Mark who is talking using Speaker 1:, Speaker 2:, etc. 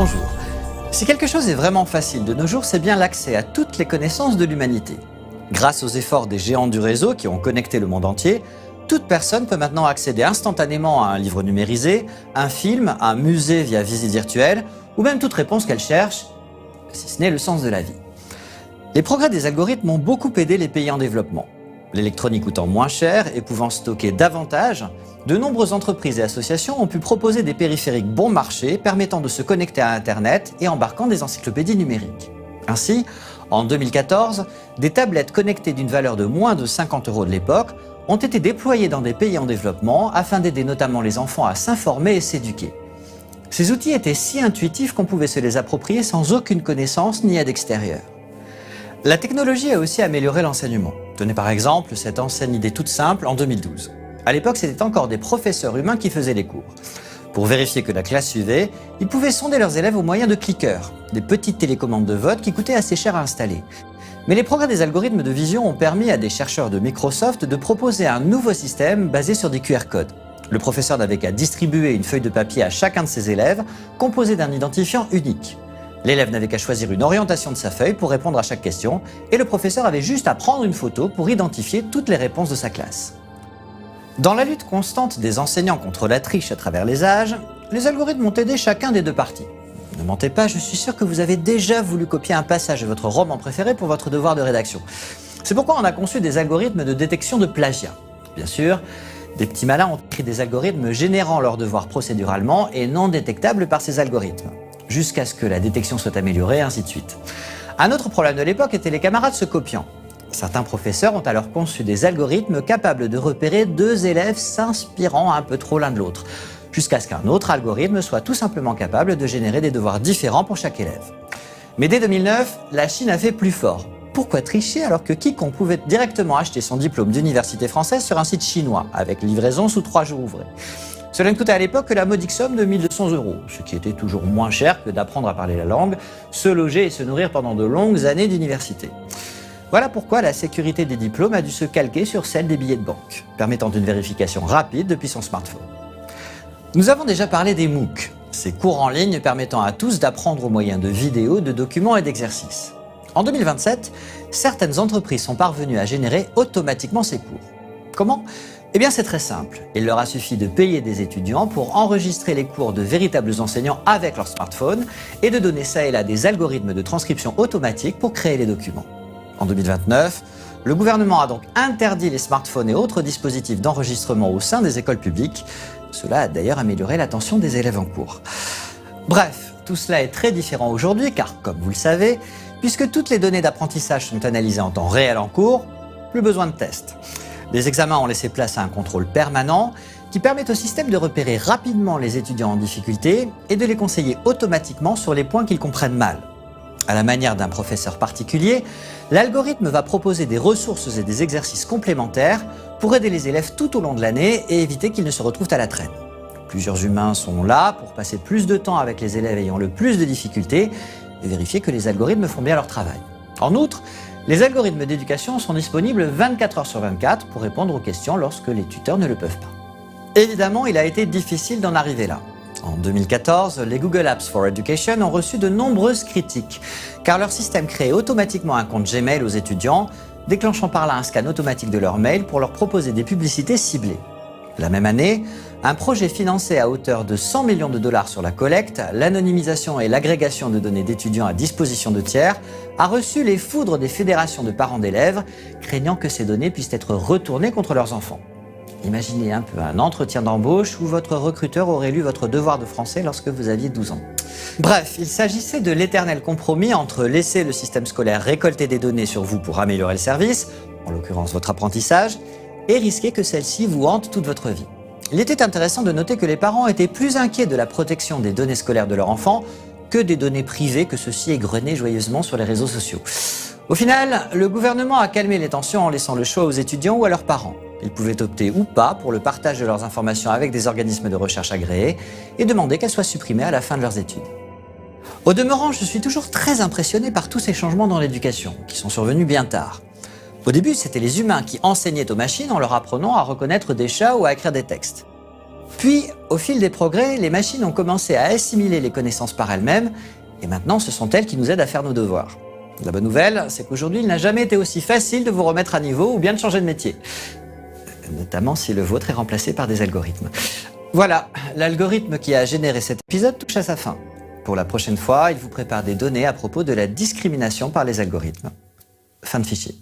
Speaker 1: Bonjour. Si quelque chose est vraiment facile de nos jours, c'est bien l'accès à toutes les connaissances de l'humanité. Grâce aux efforts des géants du réseau qui ont connecté le monde entier, toute personne peut maintenant accéder instantanément à un livre numérisé, un film, un musée via visite virtuelle, ou même toute réponse qu'elle cherche, si ce n'est le sens de la vie. Les progrès des algorithmes ont beaucoup aidé les pays en développement. L'électronique coûtant moins cher et pouvant stocker davantage, de nombreuses entreprises et associations ont pu proposer des périphériques bon marché permettant de se connecter à Internet et embarquant des encyclopédies numériques. Ainsi, en 2014, des tablettes connectées d'une valeur de moins de 50 euros de l'époque ont été déployées dans des pays en développement afin d'aider notamment les enfants à s'informer et s'éduquer. Ces outils étaient si intuitifs qu'on pouvait se les approprier sans aucune connaissance ni aide extérieure. La technologie a aussi amélioré l'enseignement. Tenez par exemple cette ancienne idée toute simple en 2012. À l'époque, c'était encore des professeurs humains qui faisaient les cours. Pour vérifier que la classe suivait, ils pouvaient sonder leurs élèves au moyen de clickers, des petites télécommandes de vote qui coûtaient assez cher à installer. Mais les progrès des algorithmes de vision ont permis à des chercheurs de Microsoft de proposer un nouveau système basé sur des QR codes. Le professeur n'avait qu'à distribuer une feuille de papier à chacun de ses élèves, composée d'un identifiant unique. L'élève n'avait qu'à choisir une orientation de sa feuille pour répondre à chaque question, et le professeur avait juste à prendre une photo pour identifier toutes les réponses de sa classe. Dans la lutte constante des enseignants contre la triche à travers les âges, les algorithmes ont aidé chacun des deux parties. Ne mentez pas, je suis sûr que vous avez déjà voulu copier un passage de votre roman préféré pour votre devoir de rédaction. C'est pourquoi on a conçu des algorithmes de détection de plagiat. Bien sûr, des petits malins ont écrit des algorithmes générant leurs devoirs procéduralement et non détectables par ces algorithmes, jusqu'à ce que la détection soit améliorée, ainsi de suite. Un autre problème de l'époque était les camarades se copiant. Certains professeurs ont alors conçu des algorithmes capables de repérer deux élèves s'inspirant un peu trop l'un de l'autre, jusqu'à ce qu'un autre algorithme soit tout simplement capable de générer des devoirs différents pour chaque élève. Mais dès 2009, la Chine a fait plus fort. Pourquoi tricher alors que quiconque pouvait directement acheter son diplôme d'université française sur un site chinois, avec livraison sous trois jours ouvrés? Cela ne coûtait à l'époque que la modique somme de 1200 euros, ce qui était toujours moins cher que d'apprendre à parler la langue, se loger et se nourrir pendant de longues années d'université. Voilà pourquoi la sécurité des diplômes a dû se calquer sur celle des billets de banque, permettant une vérification rapide depuis son smartphone. Nous avons déjà parlé des MOOC, ces cours en ligne permettant à tous d'apprendre au moyen de vidéos, de documents et d'exercices. En 2027, certaines entreprises sont parvenues à générer automatiquement ces cours. Comment? Eh bien c'est très simple. Il leur a suffi de payer des étudiants pour enregistrer les cours de véritables enseignants avec leur smartphone et de donner ça et là des algorithmes de transcription automatique pour créer les documents. En 2029, le gouvernement a donc interdit les smartphones et autres dispositifs d'enregistrement au sein des écoles publiques. Cela a d'ailleurs amélioré l'attention des élèves en cours. Bref, tout cela est très différent aujourd'hui car, comme vous le savez, puisque toutes les données d'apprentissage sont analysées en temps réel en cours, plus besoin de tests. Les examens ont laissé place à un contrôle permanent qui permet au système de repérer rapidement les étudiants en difficulté et de les conseiller automatiquement sur les points qu'ils comprennent mal. À la manière d'un professeur particulier, l'algorithme va proposer des ressources et des exercices complémentaires pour aider les élèves tout au long de l'année et éviter qu'ils ne se retrouvent à la traîne. Plusieurs humains sont là pour passer plus de temps avec les élèves ayant le plus de difficultés et vérifier que les algorithmes font bien leur travail. En outre, les algorithmes d'éducation sont disponibles 24 heures sur 24 pour répondre aux questions lorsque les tuteurs ne le peuvent pas. Évidemment, il a été difficile d'en arriver là. En 2014, les Google Apps for Education ont reçu de nombreuses critiques, car leur système crée automatiquement un compte Gmail aux étudiants, déclenchant par là un scan automatique de leur mail pour leur proposer des publicités ciblées. La même année, un projet financé à hauteur de 100 millions de dollars sur la collecte, l'anonymisation et l'agrégation de données d'étudiants à disposition de tiers a reçu les foudres des fédérations de parents d'élèves, craignant que ces données puissent être retournées contre leurs enfants. Imaginez un peu un entretien d'embauche où votre recruteur aurait lu votre devoir de français lorsque vous aviez 12 ans. Bref, il s'agissait de l'éternel compromis entre laisser le système scolaire récolter des données sur vous pour améliorer le service, en l'occurrence votre apprentissage, et risquer que celle-ci vous hante toute votre vie. Il était intéressant de noter que les parents étaient plus inquiets de la protection des données scolaires de leur enfant que des données privées que ceux-ci égrenaient joyeusement sur les réseaux sociaux. Au final, le gouvernement a calmé les tensions en laissant le choix aux étudiants ou à leurs parents. Ils pouvaient opter ou pas pour le partage de leurs informations avec des organismes de recherche agréés et demander qu'elles soient supprimées à la fin de leurs études. Au demeurant, je suis toujours très impressionné par tous ces changements dans l'éducation, qui sont survenus bien tard. Au début, c'était les humains qui enseignaient aux machines en leur apprenant à reconnaître des chats ou à écrire des textes. Puis, au fil des progrès, les machines ont commencé à assimiler les connaissances par elles-mêmes, et maintenant ce sont elles qui nous aident à faire nos devoirs. La bonne nouvelle, c'est qu'aujourd'hui, il n'a jamais été aussi facile de vous remettre à niveau ou bien de changer de métier. Notamment si le vôtre est remplacé par des algorithmes. Voilà, l'algorithme qui a généré cet épisode touche à sa fin. Pour la prochaine fois, il vous prépare des données à propos de la discrimination par les algorithmes. Fin de fichier.